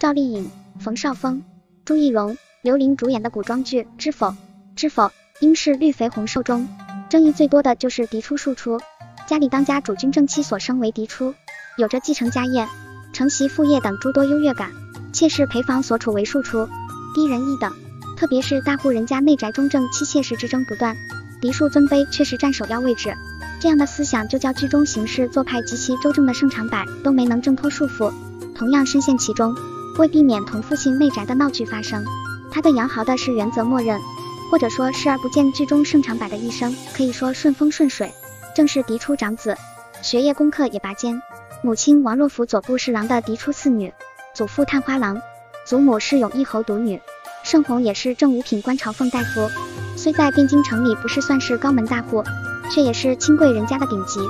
赵丽颖、冯绍峰、朱一龙、刘琳主演的古装剧《知否》，知否应是绿肥红瘦中争议最多的就是嫡出庶出。家里当家主君正妻所生为嫡出，有着继承家业、承袭父业等诸多优越感；妾室陪房所处为庶出，低人一等。特别是大户人家内宅中正妻妾室之争不断，嫡庶尊卑确实占首要位置。这样的思想就叫剧中行事做派极其周正的盛长柏都没能挣脱束缚，同样深陷其中。为避免同父亲内宅的闹剧发生，他对杨豪的是原则默认，或者说视而不见。剧中盛长柏的一生可以说顺风顺水，正是嫡出长子，学业功课也拔尖。母亲王若甫左部侍郎的嫡出次女，祖父探花郎，祖母是永义侯独女。盛红也是正五品官朝奉大夫，虽在汴京城里不是算是高门大户，却也是清贵人家的顶级。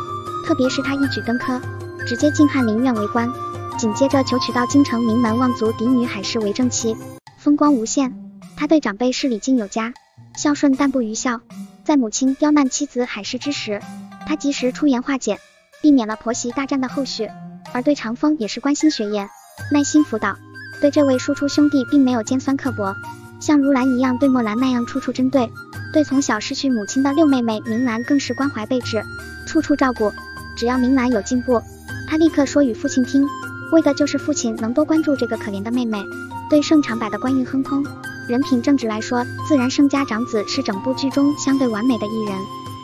特别是他一举登科，直接进翰林院为官。紧接着求娶到京城名门望族嫡女海氏为正妻，风光无限。他对长辈是礼敬有加，孝顺但不愚孝。在母亲刁难妻子海氏之时，他及时出言化解，避免了婆媳大战的后续。而对长风也是关心学业，耐心辅导。对这位庶出兄弟并没有尖酸刻薄，像如兰一样对墨兰那样处处针对。对从小失去母亲的六妹妹明兰更是关怀备至，处处照顾。只要明兰有进步，他立刻说与父亲听。为的就是父亲能多关注这个可怜的妹妹。对盛长柏的官运亨通，人品正直来说，自然盛家长子是整部剧中相对完美的一人。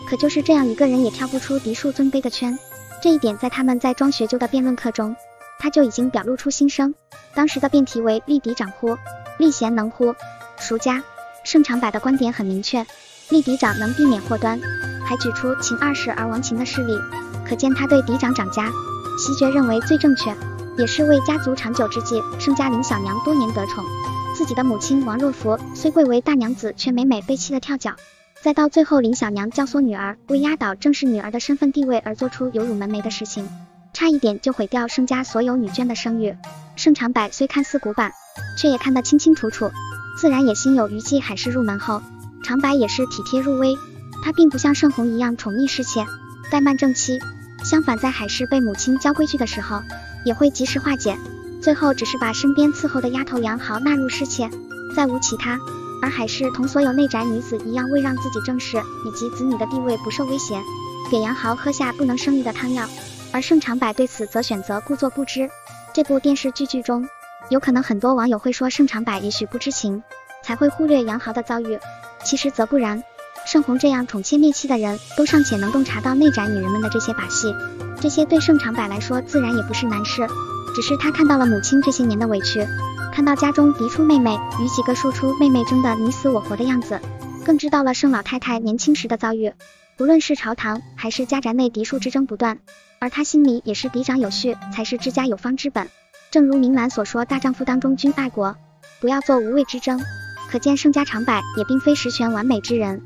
可就是这样一个人，也跳不出嫡庶尊卑的圈。这一点在他们在庄学究的辩论课中，他就已经表露出心声。当时的辩题为立嫡长乎？立贤能乎？孰家？盛长柏的观点很明确，立嫡长能避免祸端，还举出秦二世而亡秦的事例，可见他对嫡长长家袭爵认为最正确。也是为家族长久之计。盛家林小娘多年得宠，自己的母亲王若弗虽贵为大娘子，却每每被气得跳脚。再到最后，林小娘教唆女儿为压倒正式女儿的身份地位而做出有辱门楣的事情，差一点就毁掉盛家所有女眷的声誉。盛长柏虽看似古板，却也看得清清楚楚，自然也心有余悸。海氏入门后，长柏也是体贴入微，他并不像盛红一样宠溺侍妾，怠慢正妻。相反，在海氏被母亲教规矩的时候，也会及时化解，最后只是把身边伺候的丫头杨豪纳入侍妾，再无其他。而海氏同所有内宅女子一样，为让自己正室以及子女的地位不受威胁，给杨豪喝下不能生育的汤药。而盛长柏对此则选择故作不知。这部电视剧剧中，有可能很多网友会说盛长柏也许不知情，才会忽略杨豪的遭遇。其实则不然，盛红这样宠妾灭妻的人都尚且能洞察到内宅女人们的这些把戏。这些对盛长柏来说自然也不是难事，只是他看到了母亲这些年的委屈，看到家中嫡出妹妹与几个庶出妹妹争得你死我活的样子，更知道了盛老太太年轻时的遭遇。不论是朝堂还是家宅内嫡庶之争不断，而他心里也是嫡长有序才是治家有方之本。正如明兰所说，大丈夫当中君爱国，不要做无谓之争。可见盛家长柏也并非十全完美之人。